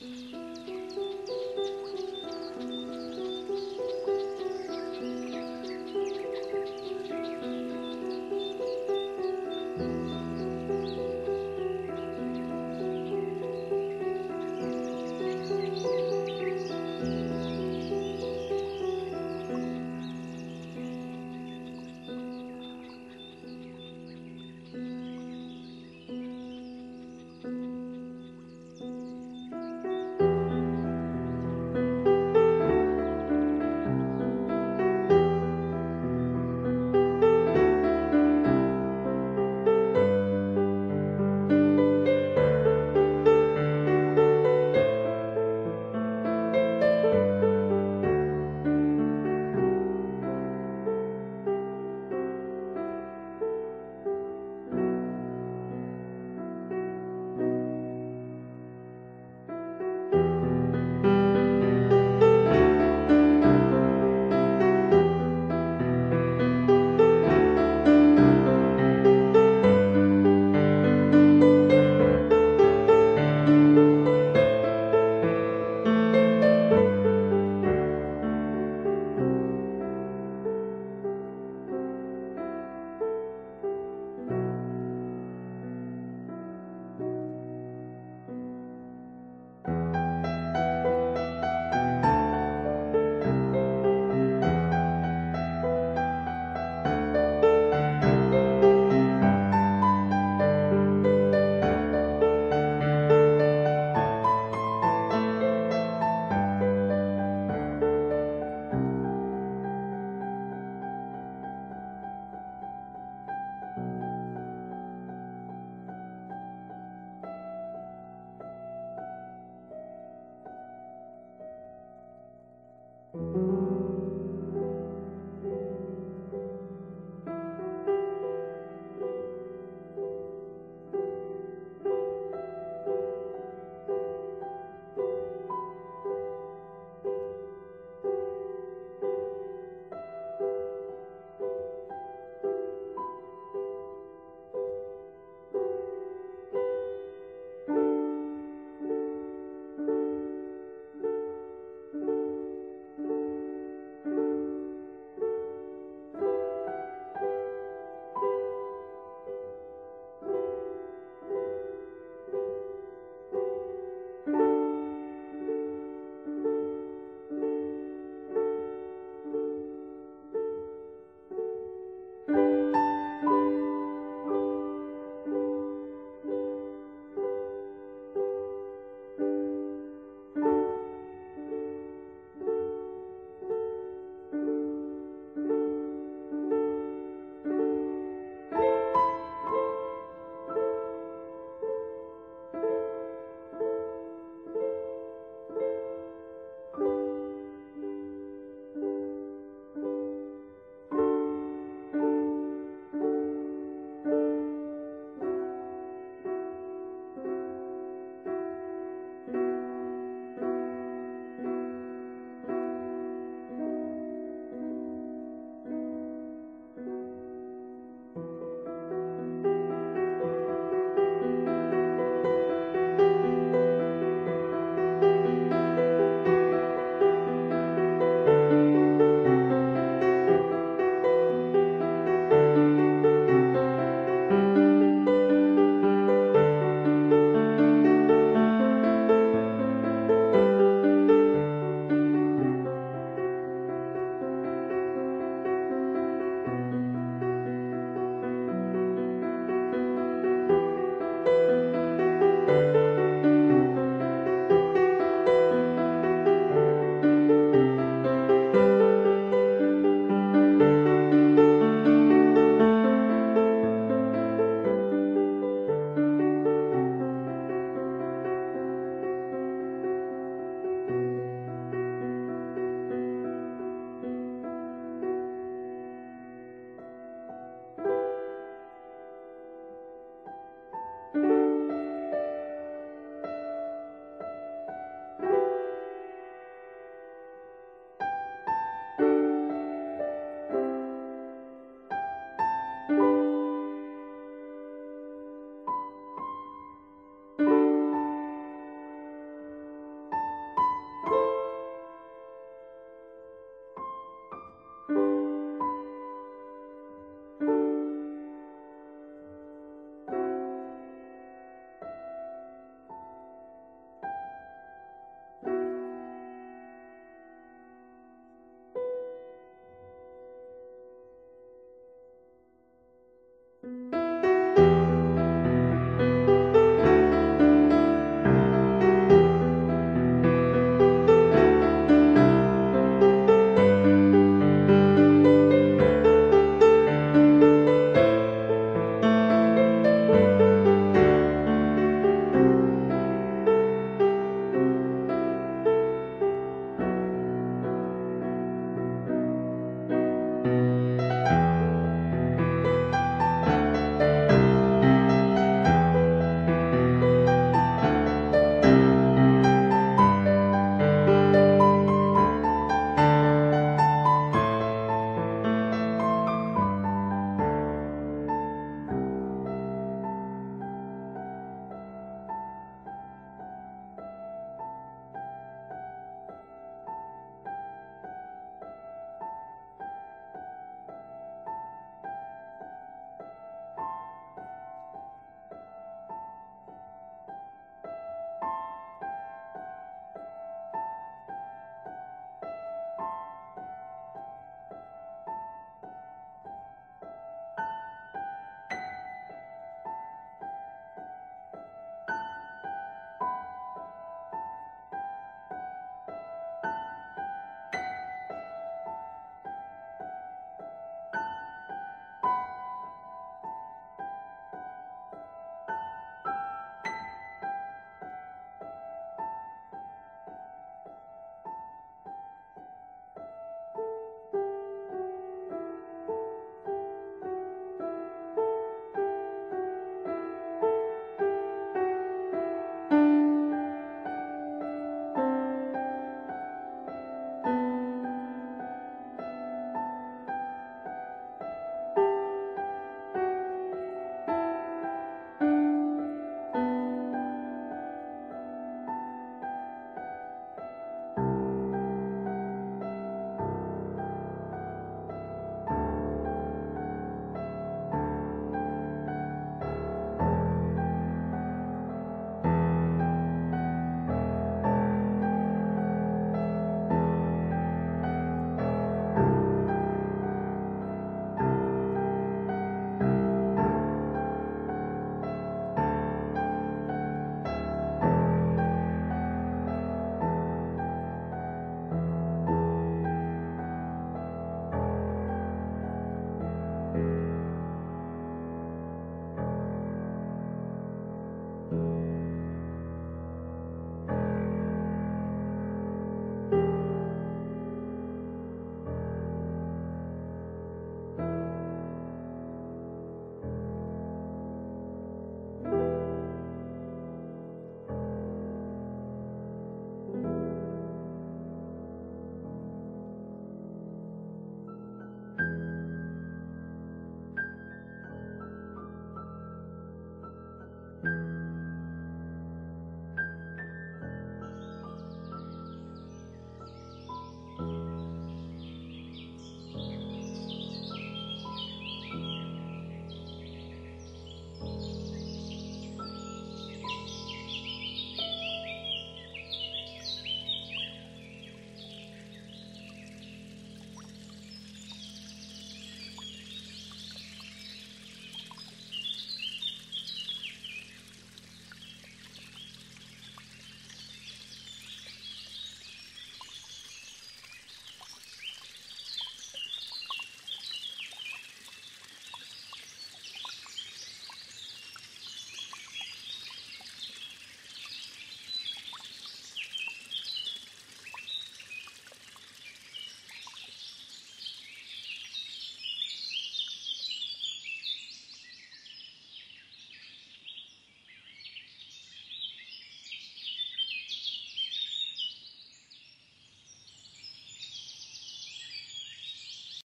Mm.